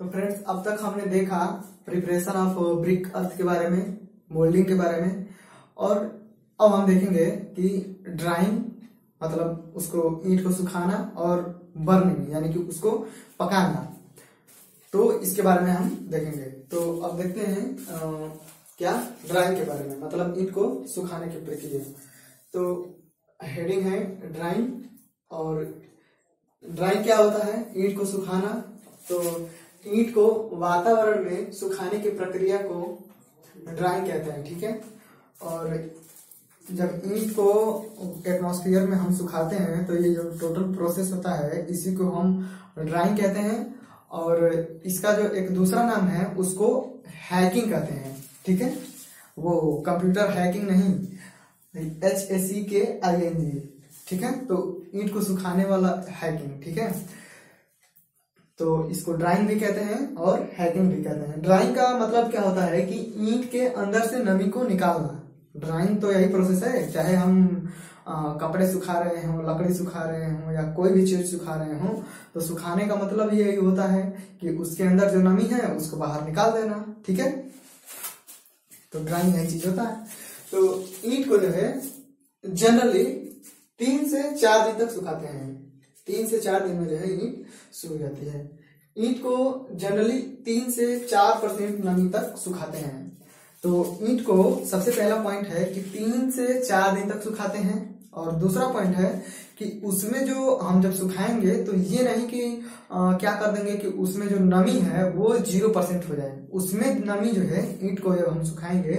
तो फ्रेंड्स अब तक हमने देखा प्रिपरेशन ऑफ़ ब्रिक अर्थ के बारे में मोल्डिंग के बारे में और अब हम देखेंगे कि ड्राइंग मतलब उसको ईंट को सुखाना और बर्निंग यानी कि उसको पकाना। तो इसके बारे में हम देखेंगे। तो अब देखते हैं आ, क्या ड्राइंग के बारे में मतलब ईंट को सुखाने की प्रक्रिया। तो हेडिंग है ड्राइंग और ड्राइंग क्या होता है? ईंट को सुखाना। तो ईंट को वातावरण में सुखाने की प्रक्रिया को ड्राइंग कहते हैं, ठीक है? और जब ईंट को एटमॉस्फेयर में हम सुखाते हैं तो ये जो टोटल प्रोसेस होता है, इसी को हम ड्राइंग कहते हैं। और इसका जो एक दूसरा नाम है, उसको हैकिंग कहते हैं, ठीक है? वो कंप्यूटर हैकिंग नहीं H S C K I N जी ठीक है? तो ईंट को सुखाने वाला हैकिंग ठीक है? तो इसको ड्राइंग भी कहते हैं और हैकिंग भी कहते हैं। ड्राइंग का मतलब क्या होता है कि ईंट के अंदर से नमी को निकालना। ड्राइंग तो यही प्रोसेस है चाहे हम आ, कपड़े सुखा रहे हों लकड़ी सुखा रहे हों या कोई भी चीज़ सुखा रहे हों तो सुखाने का मतलब यही होता है कि उसके अंदर जो नमी है उसको बाहर निकाल देना ठीक है? तो ड्राइंग यही चीज़ होता है। तो ईंट को जो है जनरली तीन से चार दिन तक सुखाते हैं। तीन से चार दिन में जो है ईंट सूख जाती है। ईंट को जनरली तीन से चार परसेंट नमी तक सुखाते हैं। तो ईंट को सबसे पहला पॉइंट है कि तीन से चार दिन तक सुखाते हैं और दूसरा पॉइंट है कि उसमें जो हम जब सुखाएँगे तो ये नहीं कि आ, क्या कर देंगे कि उसमें जो नमी है वो ज़ीरो परसेंट हो जाए। उसमें नमी जो है ईंट को जब हम सुखाएँगे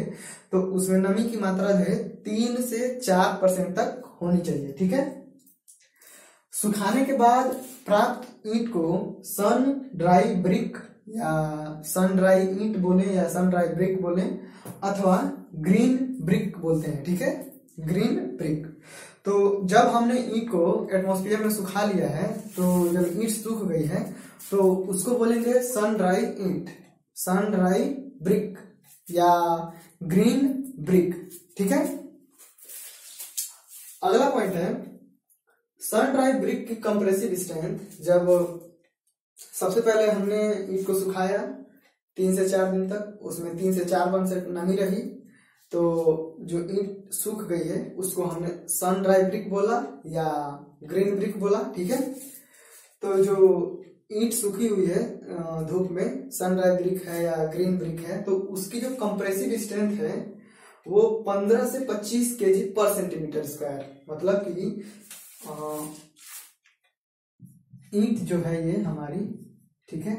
तो उसमें नमी की मात्रा जो है तीन से चार परसेंट तक होनी चाहिए ठीक है? सुखाने के बाद प्राप्त ईंट को सन ड्राई ब्रिक या सन ड्राई ईंट बोले या सन ड्राई ब्रिक बोले, अथवा ग्रीन ब्रिक बोलते हैं, ठीक है? ग्रीन ब्रिक तो जब हमने ईंट को एटमोस्फियर में सुखा लिया है तो जब ईंट सूख गई है तो उसको बोलेंगे सन ड्राई ईंट सन ड्राई ब्रिक या ग्रीन ब्रिक ठीक है? अगला पॉइंट है सन ड्राई ब्रिक की कंप्रेसिव स्ट्रेंथ जब सबसे पहले हमने ईट को सुखाया, तीन से चार दिन तक, उसमें तीन से चार बन से नमी रही तो जो ईट सूख गई है, उसको हमने सन ड्राई ब्रिक बोला, या ग्रीन ब्रिक बोला, ठीक है? तो जो ईट सूखी हुई है धूप में सन ड्राई ब्रिक है या ग्रीन ब्रिक है तो उसकी जो कंप्रेसिव स्ट्रेंथ है, वो 15 से 25 केजी पर सेंटीमीटर स्क्वायर मतलब कि ईंट जो है ये हमारी, ठीक है?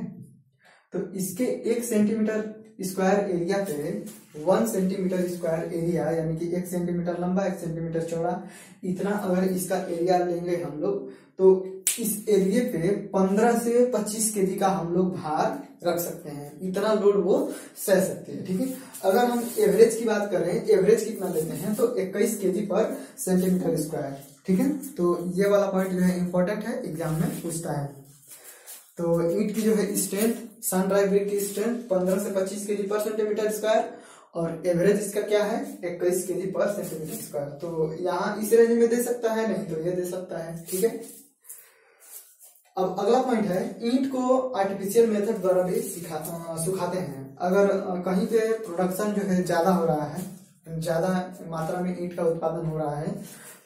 तो इसके एक सेंटीमीटर स्क्वायर एरिया पे वन सेंटीमीटर स्क्वायर एरिया यानी कि एक सेंटीमीटर लंबा, एक सेंटीमीटर चौड़ा, इतना अगर इसका एरिया लेंगे हम लोग तो इस एरिया पे 15 से 25 केजी का हम लोग भार रख सकते हैं। इतना लोड वो सह सकते हैं, ठीक है? अगर हम एवरेज की बात करें एवरेज कितना लेते हैं तो 21 केजी पर सेंटीमीटर स्क्वायर ठीक है? तो ये वाला पॉइंट जो है इंपॉर्टेंट है एग्ज़ाम में पूछता है। तो ईट की जो है स्ट्रेंथ सन की स्ट्रेंथ 15 से 25 केजी पर सेंटीमीटर स्क्वायर और एवरेज इसका क्या है? इक्कीस के जी पर सेंटीमीटर स्क्वायर तो यहाँ इस रेंज में दे सकता है, नहीं तो ये दे सकता है, ठीक है? अब अगला पॉइंट है, ईंट को आर्टिफिशियल मेथड द्वारा भी सिखा सुखाते हैं। अगर कहीं पे प्रोडक्शन जो है ज़्यादा हो रहा है ज़्यादा मात्रा में ईंट का उत्पादन हो रहा है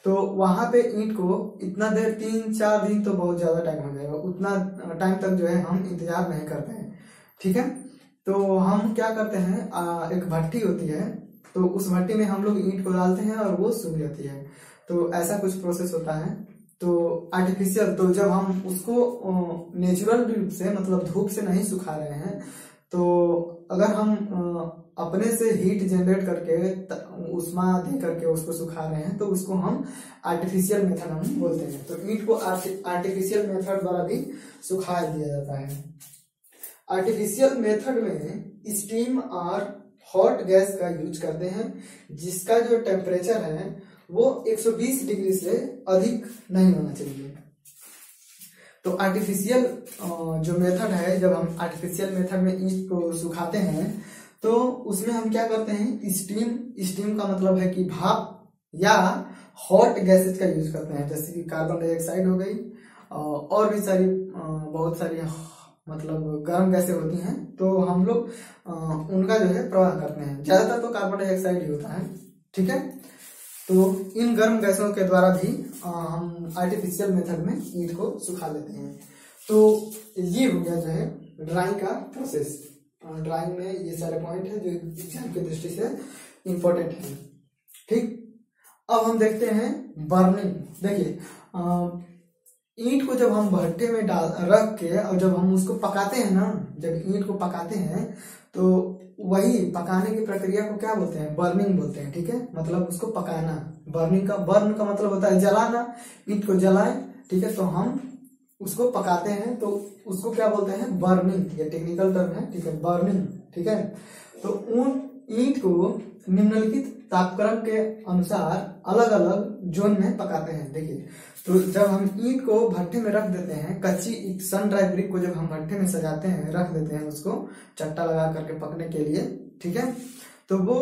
तो वहाँ पे ईंट को इतना देर तीन चार दिन तो बहुत ज़्यादा टाइम हो जाएगा। उतना टाइम तक जो है हम इंतज़ार नहीं करते हैं ठीक है? तो हम क्या करते हैं आ, एक भट्टी होती है तो उस भट्टी में हम लोग ईंट को डालते हैं और वो सूख जाती है। तो ऐसा कुछ प्रोसेस होता है। तो आर्टिफिशियल तो जब हम उसको नेचुरल रूप से मतलब धूप से नहीं सुखा रहे हैं तो अगर हम अपने से हीट जनरेट करके उष्मा दे करके उसको सुखा रहे हैं तो उसको हम आर्टिफिशियल मेथड हम बोलते हैं। तो ईट को आर्टिफिशियल मेथड द्वारा भी सुखा दिया जाता है। आर्टिफिशियल मेथड में स्टीम और हॉट गैस का यूज़ करते हैं, जिसका जो टेम्परेचर है, वो 120 डिग्री से अधिक नहीं होना चाहिए। तो आर्टिफिशियल जो मेथड है, जब हम आर्टिफिशियल मेथड में ईस्ट को सुखाते हैं तो उसमें हम क्या करते हैं स्टीम स्टीम का मतलब है कि भाप या हॉट गैसेज का यूज़ करते हैं, जैसे कि कार्बन डाइऑक्साइड हो गई और भी सारी बहुत सारी मतलब गर्म गैसें होती हैं तो हम लोग उनका जो है प्रवाह करते हैं। ज़्यादातर तो कार्बन डाइऑक्साइड ही होता है, ठीक है? तो इन गर्म गैसों के द्वारा भी आ, हम आर्टिफिशियल मेथड में ईट को सुखा लेते हैं। तो ये हो गया जो है ड्राइंग का प्रोसेस ड्राइंग में ये सारे पॉइंट है जो एग्ज़ाम की दृष्टि से इम्पोर्टेंट है। ठीक? अब हम देखते हैं बर्निंग देखिए ईंट को जब हम भट्टे में डाल रख के और जब हम उसको पकाते हैं ना जब ईंट को पकाते हैं तो वही पकाने की प्रक्रिया को क्या बोलते हैं? बर्निंग बोलते हैं, ठीक है? मतलब उसको पकाना। बर्निंग का, बर्न का मतलब होता है जलाना। ईट को जलाए, ठीक है? तो हम उसको पकाते हैं तो उसको क्या बोलते हैं? बर्निंग, ये टेक्निकल टर्म है, ठीक है? बर्निंग, ठीक है? तो उन ईंट को निम्नलिखित तापक्रम के अनुसार अलग अलग जोन में पकाते हैं। देखिए तो जब हम ईंट को भट्टे में रख देते हैं, कच्ची ईट सन ड्राई ब्रिक को जब हम भट्टे में सजाते हैं, रख देते हैं उसको चट्टा लगा करके पकने के लिए, ठीक है? तो वो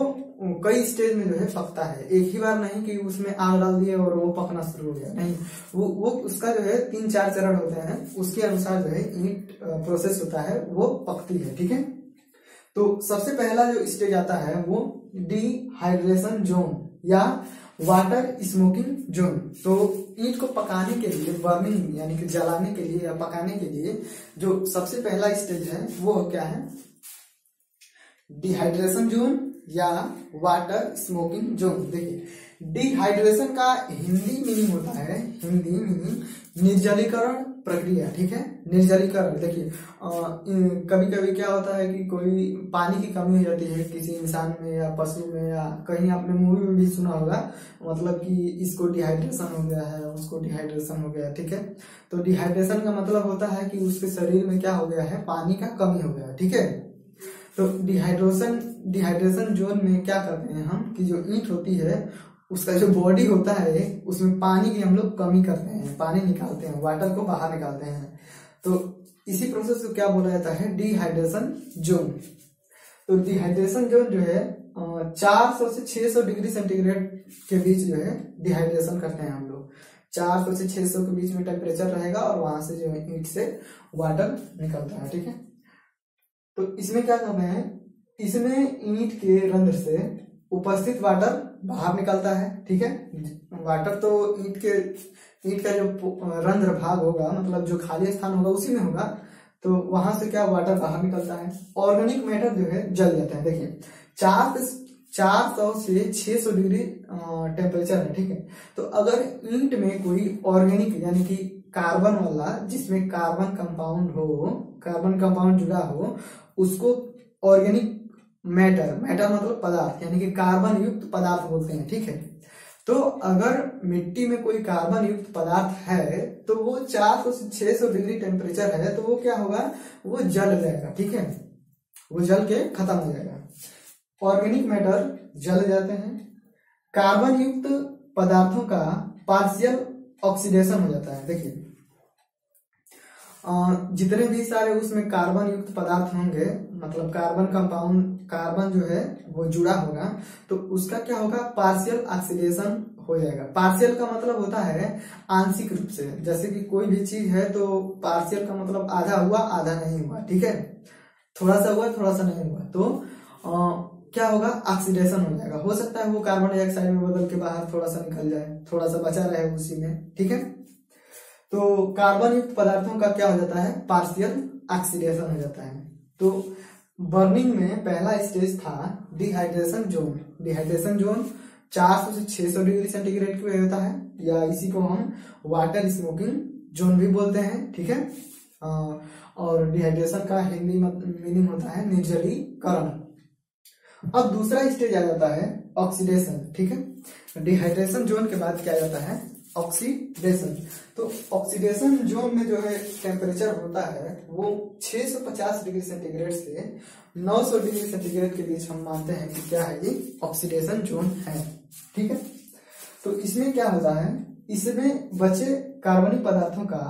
कई स्टेज में जो है पकता है। एक ही बार नहीं कि उसमें आग डाल दिए और वो पकना शुरू हो गया। नहीं, वो वो उसका जो है तीन चार चरण होते हैं, उसके अनुसार जो है ईट प्रोसेस होता है, वो पकती है, ठीक है? तो सबसे पहला जो स्टेज आता है वो डिहाइड्रेशन जोन या वाटर स्मोकिंग जोन तो ईट को पकाने के लिए बर्निंग यानी कि जलाने के लिए या पकाने के लिए जो सबसे पहला स्टेज है, वो क्या है? डिहाइड्रेशन जोन या वाटर स्मोकिंग जोन देखिए डिहाइड्रेशन का हिंदी मीनिंग होता है, हिंदी मीनिंग निर्जलीकरण प्रक्रिया, ठीक है? निर्जलीकरण देखिए कभी कभी क्या होता है कि कोई पानी की कमी हो जाती है किसी इंसान में या पशु में या कहीं आपने मूवी में भी सुना होगा मतलब कि इसको डिहाइड्रेशन हो गया है, उसको डिहाइड्रेशन हो गया ठीक है? तो डिहाइड्रेशन का मतलब होता है कि उसके शरीर में क्या हो गया है? पानी का कमी हो गया ठीक है? तो डिहाइड्रेशन डिहाइड्रेशन जोन में क्या करते हैं हम कि जो ईंट होती है उसका जो बॉडी होता है, उसमें पानी की हम लोग कमी करते हैं, पानी निकालते हैं वाटर को बाहर निकालते हैं। तो इसी प्रोसेस को क्या बोला जाता है? डिहाइड्रेशन जोन तो डिहाइड्रेशन जोन जो है चार सौ से छह सौ डिग्री सेंटीग्रेड के बीच जो है डिहाइड्रेशन करते हैं हम लोग। चार सौ से छह सौ के बीच में टेम्परेचर रहेगा और वहाँ से जो है ईट से वाटर निकलता है, ठीक है? तो इसमें क्या करना है? इसमें ईट के रंध्र से उपस्थित वाटर बाहर निकलता है, ठीक है? वाटर तो ईट के, ईट का जो रंध्र भाग होगा मतलब जो खाली स्थान होगा उसी में होगा तो वहाँ से क्या वाटर बाहर निकलता है? ऑर्गेनिक मैटर जो है, जल जाता है। देखिए, चार चार सौ से छह सौ डिग्री टेम्परेचर है, ठीक है? तो अगर ईंट में कोई ऑर्गेनिक, यानी कि कार्बन वाला, जिसमें कार्बन कंपाउंड हो, कार्बन कंपाउंड जुड़ा हो, उसको ऑर्गेनिक मैटर मैटर मतलब पदार्थ, यानी कि कार्बन युक्त पदार्थ बोलते हैं, ठीक है? तो अगर मिट्टी में कोई कार्बन युक्त पदार्थ है तो वो चार सौ से छह सौ डिग्री टेम्परेचर है तो वो क्या होगा? वो जल जाएगा, ठीक है? वो जल के खत्म हो जाएगा। ऑर्गेनिक मैटर जल जाते हैं। कार्बन युक्त पदार्थों का पार्शियल ऑक्सीडेशन हो जाता है, देखिए। जितने भी सारे उसमें कार्बन युक्त पदार्थ होंगे मतलब कार्बन कंपाउंड कार्बन जो है वो जुड़ा होगा तो उसका क्या होगा? पार्शियल ऑक्सीडेशन हो जाएगा। पार्शियल का मतलब होता है आंशिक रूप से। जैसे कि कोई भी चीज़ है तो पार्शियल का मतलब आधा हुआ आधा नहीं हुआ ठीक है? थोड़ा सा हुआ थोड़ा सा नहीं हुआ। तो आ, क्या होगा? ऑक्सीडेशन हो जाएगा। हो सकता है वो कार्बन डाइऑक्साइड में बदल के बाहर थोड़ा सा निकल जाए थोड़ा सा बचा रहे उसी में ठीक है? तो कार्बन युक्त पदार्थों का क्या हो जाता है? पार्शियल ऑक्सीडेशन हो जाता है। तो बर्निंग में पहला स्टेज था डिहाइड्रेशन जोन डिहाइड्रेशन जोन 400 से 600 डिग्री सेंटीग्रेड की होता है। या इसी को हम वाटर स्मोकिंग जोन भी बोलते हैं, ठीक है? और डिहाइड्रेशन का हिंदी मीनिंग होता है निर्जलीकरण। अब दूसरा स्टेज आ जाता है ऑक्सीडेशन ठीक है? डिहाइड्रेशन जोन के बाद क्या जाता है? ऑक्सीडेशन तो ऑक्सीडेशन जोन में जो है टेम्परेचर होता है, वो 650 डिग्री सेंटीग्रेड से 900 डिग्री सेंटीग्रेड के बीच हम मानते हैं कि क्या है ये ऑक्सीडेशन जोन है। ठीक है? तो इसमें क्या होता है? इसमें बचे कार्बनिक पदार्थों का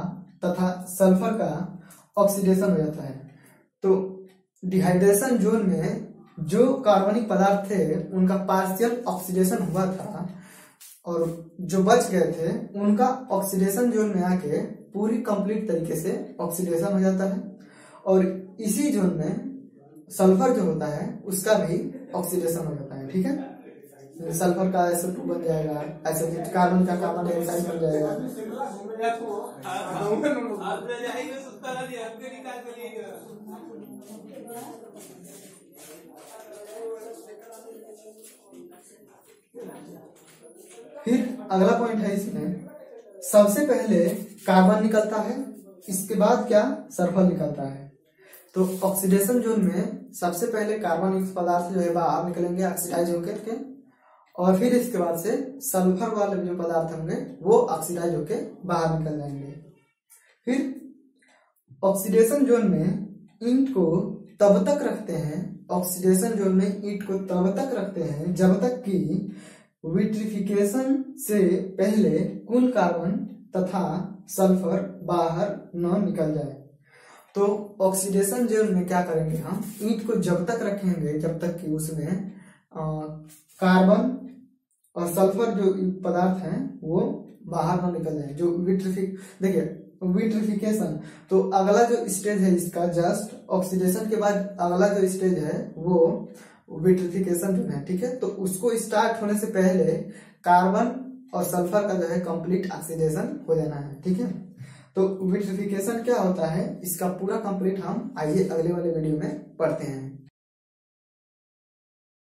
तथा सल्फ़र का ऑक्सीडेशन हो जाता है। तो डिहाइड्रेशन जोन में जो कार्बनिक पदार्थ थे, उनका पार्शियल ऑक्सीडेशन हुआ था। और जो बच गए थे, उनका ऑक्सीडेशन जोन में आके पूरी कंप्लीट तरीके से ऑक्सीडेशन हो जाता है। और इसी जोन में सल्फ़र जो होता है, उसका भी ऑक्सीडेशन हो जाता है, ठीक है? सल्फ़र का एसओ टू बन जाएगा ऐसे कार्बन का कार्बन डाइऑक्साइड बन जाएगा। फिर अगला पॉइंट है इसमें, सबसे पहले कार्बन निकलता है, इसके बाद क्या? सल्फ़र निकलता है। तो ऑक्सीडेशन जोन में सबसे पहले कार्बन पदार्थ जो है, बाहर निकलेंगे ऑक्सीडाइज होकर के, और फिर इसके बाद से सल्फ़र वाले जो पदार्थ होंगे, वो ऑक्सीडाइज होकर बाहर निकल जाएँगे। फिर ऑक्सीडेशन जोन में ईंट को तब तक रखते हैं ऑक्सीडेशन जोन में ईंट को तब तक रखते हैं, जब तक कि विट्रिफिकेशन से पहले कुल कार्बन तथा सल्फ़र बाहर न निकल जाए। तो ऑक्सीडेशन जोन में क्या करेंगे हम? ईंट को जब तक रखेंगे, जब तक कि उसमें कार्बन और सल्फ़र जो पदार्थ हैं, वो बाहर न निकल जाए। जो विट्रिफिक देखिए, विट्रिफिकेशन तो अगला जो स्टेज है इसका जस्ट ऑक्सीडेशन के बाद अगला जो स्टेज है, वो विट्रिफिकेशन है, ठीक है? तो उसको स्टार्ट होने से पहले कार्बन और सल्फ़र का जो है कंप्लीट ऑक्सीडेशन हो जाना है, ठीक है? तो विट्रिफिकेशन क्या होता है? इसका पूरा कंप्लीट हम आइए अगले वाले वीडियो में पढ़ते हैं।